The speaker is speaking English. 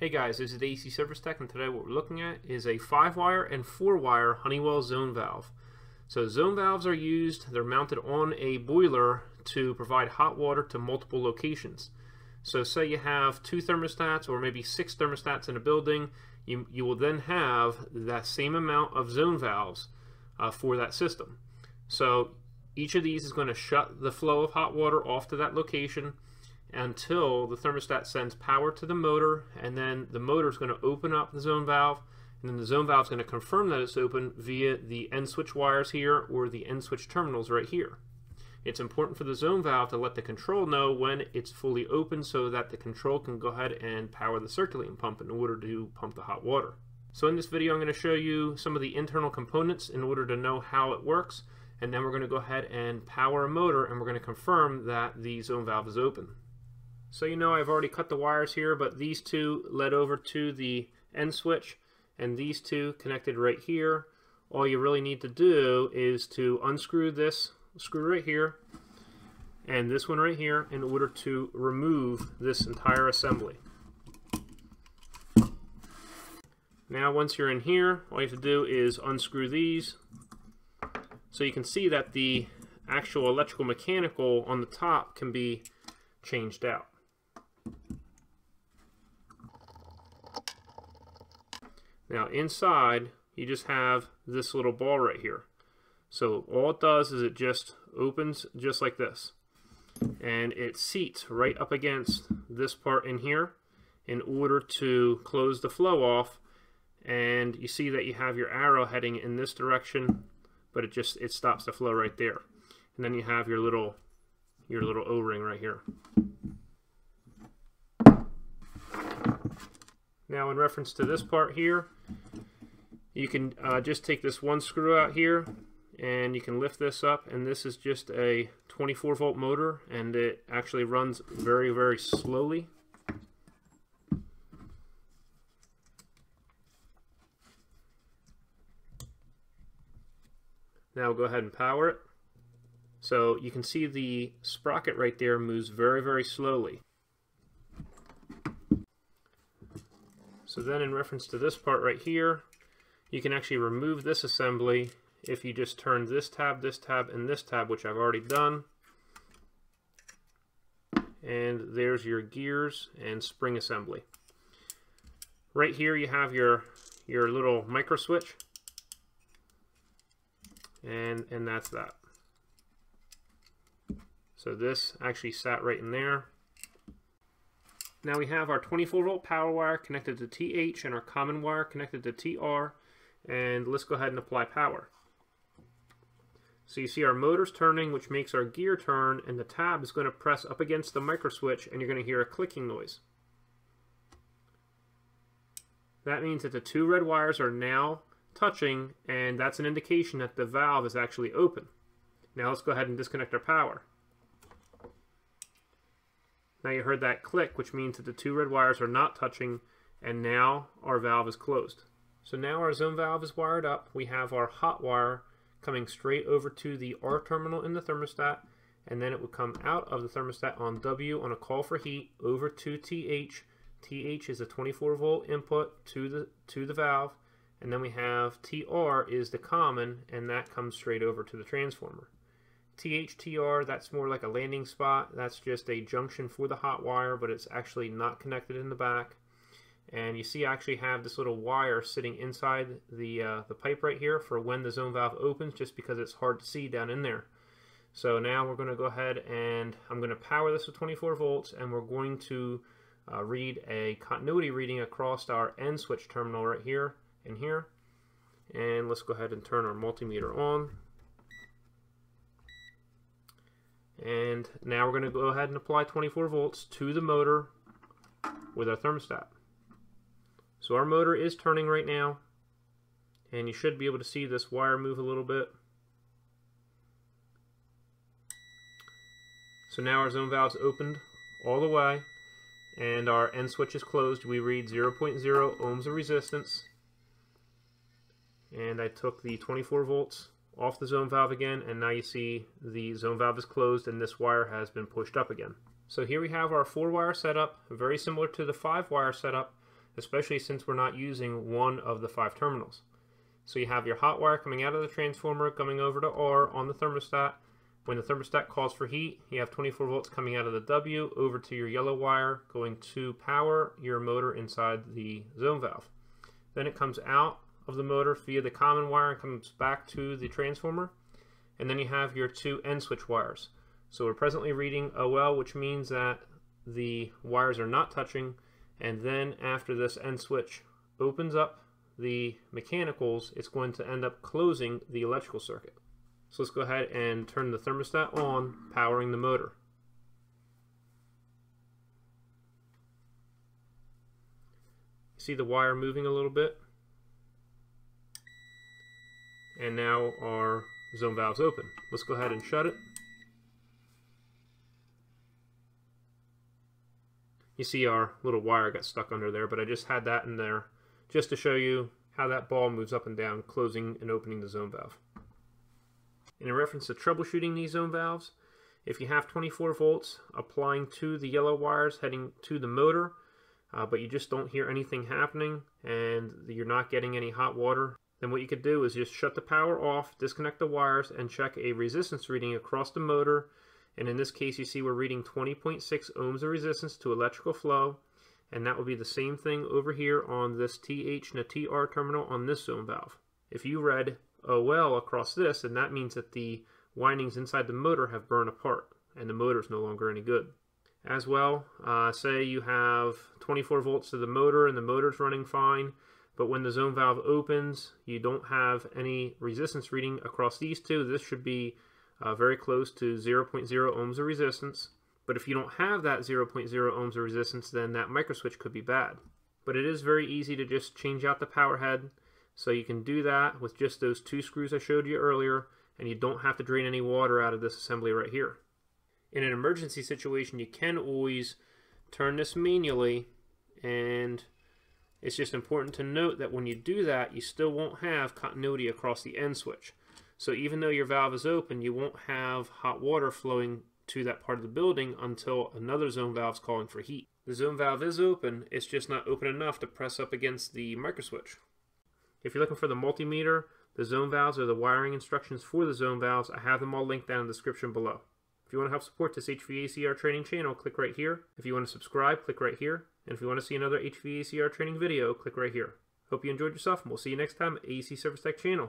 Hey guys, this is AC Service Tech and today what we're looking at is a 5-wire and 4-wire Honeywell zone valve. So zone valves are used, they're mounted on a boiler to provide hot water to multiple locations. So say you have two thermostats or maybe six thermostats in a building, you, you will then have that same amount of zone valves uh, for that system. So each of these is going to shut the flow of hot water off to that location until the thermostat sends power to the motor and then the motor is going to open up the zone valve and then the zone valve is going to confirm that it's open via the end switch wires here or the end switch terminals right here. It's important for the zone valve to let the control know when it's fully open so that the control can go ahead and power the circulating pump in order to pump the hot water. So in this video I'm going to show you some of the internal components in order to know how it works and then we're going to go ahead and power a motor and we're going to confirm that the zone valve is open. So you know I've already cut the wires here, but these two led over to the end switch, and these two connected right here. All you really need to do is to unscrew this screw right here, and this one right here in order to remove this entire assembly. Now once you're in here, all you have to do is unscrew these. So you can see that the actual electrical mechanical on the top can be changed out. Now inside, you just have this little ball right here. So all it does is it just opens just like this. And it seats right up against this part in here in order to close the flow off. And you see that you have your arrow heading in this direction, but it just it stops the flow right there. And then you have your little your little O-ring right here. Now in reference to this part here, you can uh, just take this one screw out here and you can lift this up and this is just a 24 volt motor and it actually runs very very slowly. Now go ahead and power it. So you can see the sprocket right there moves very very slowly. So then in reference to this part right here, you can actually remove this assembly if you just turn this tab, this tab, and this tab, which I've already done. And there's your gears and spring assembly. Right here you have your, your little micro switch. And, and that's that. So this actually sat right in there. Now we have our 24 volt power wire connected to TH and our common wire connected to TR and let's go ahead and apply power. So you see our motor's turning which makes our gear turn and the tab is going to press up against the micro switch and you're going to hear a clicking noise. That means that the two red wires are now touching and that's an indication that the valve is actually open. Now let's go ahead and disconnect our power. Now you heard that click, which means that the two red wires are not touching, and now our valve is closed. So now our zone valve is wired up. We have our hot wire coming straight over to the R terminal in the thermostat, and then it would come out of the thermostat on W on a call for heat over to TH. TH is a 24 volt input to the to the valve, and then we have TR is the common, and that comes straight over to the transformer. THTR, that's more like a landing spot. That's just a junction for the hot wire, but it's actually not connected in the back. And you see I actually have this little wire sitting inside the, uh, the pipe right here for when the zone valve opens, just because it's hard to see down in there. So now we're going to go ahead and I'm going to power this with 24 volts, and we're going to uh, read a continuity reading across our end switch terminal right here and here. And let's go ahead and turn our multimeter on. And now we're going to go ahead and apply 24 volts to the motor with our thermostat. So our motor is turning right now. And you should be able to see this wire move a little bit. So now our zone valve's opened all the way and our end switch is closed. We read 0.0 ohms of resistance. And I took the 24 volts off the zone valve again and now you see the zone valve is closed and this wire has been pushed up again. So here we have our four wire setup, very similar to the five wire setup, especially since we're not using one of the five terminals. So you have your hot wire coming out of the transformer coming over to R on the thermostat. When the thermostat calls for heat, you have 24 volts coming out of the W over to your yellow wire going to power your motor inside the zone valve. Then it comes out of the motor via the common wire and comes back to the transformer. And then you have your two end switch wires. So we're presently reading OL, which means that the wires are not touching. And then after this end switch opens up the mechanicals, it's going to end up closing the electrical circuit. So let's go ahead and turn the thermostat on, powering the motor. See the wire moving a little bit? And now our zone valve's open. Let's go ahead and shut it. You see our little wire got stuck under there, but I just had that in there just to show you how that ball moves up and down, closing and opening the zone valve. in reference to troubleshooting these zone valves, if you have 24 volts applying to the yellow wires heading to the motor, uh, but you just don't hear anything happening and you're not getting any hot water, then what you could do is just shut the power off, disconnect the wires, and check a resistance reading across the motor. And in this case, you see we're reading 20.6 ohms of resistance to electrical flow. And that will be the same thing over here on this TH and a TR terminal on this zone valve. If you read OL across this, then that means that the windings inside the motor have burned apart and the motor is no longer any good. As well, uh, say you have 24 volts to the motor and the motor's running fine, but when the zone valve opens, you don't have any resistance reading across these two. This should be uh, very close to 0.0 ohms of resistance. But if you don't have that 0.0 ohms of resistance, then that microswitch could be bad. But it is very easy to just change out the power head. So you can do that with just those two screws I showed you earlier, and you don't have to drain any water out of this assembly right here. In an emergency situation, you can always turn this manually and it's just important to note that when you do that, you still won't have continuity across the end switch. So even though your valve is open, you won't have hot water flowing to that part of the building until another zone valve is calling for heat. The zone valve is open, it's just not open enough to press up against the microswitch. If you're looking for the multimeter, the zone valves, or the wiring instructions for the zone valves, I have them all linked down in the description below. If you want to help support this HVACR training channel, click right here. If you want to subscribe, click right here. And if you want to see another HVACR training video, click right here. Hope you enjoyed yourself, and we'll see you next time at AC Service Tech channel.